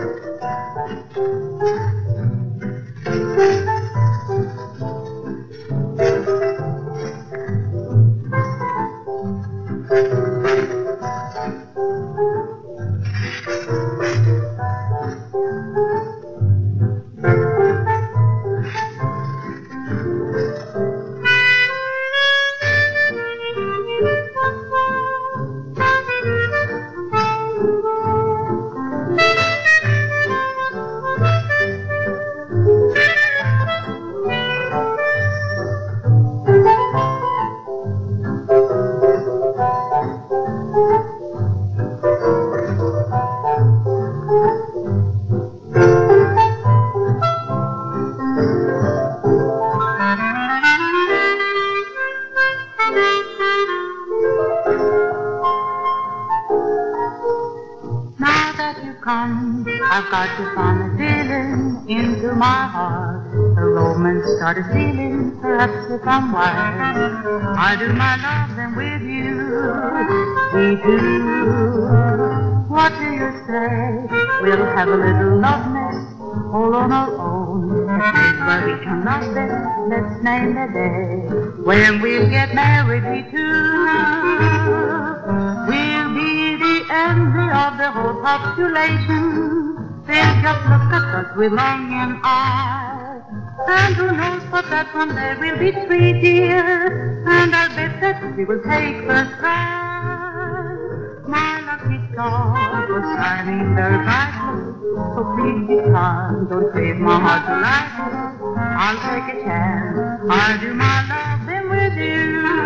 Thank come. I've got to find a feeling into my heart. The romance started feeling, perhaps if I'm wise. I do my love then with you. We do. What do you say? We'll have a little love nest all on our own. Where we can love it. Let's name the day when we'll get married. We two. The envy of the whole population. They'll just look at us with longing eyes. And who knows but that one day we'll be three. And I'll bet that we will take first prize. My lucky stars were shining very brightly. So oh, please be kind, don't save my heart to life. I'll take a chance. I'll do my loving with you.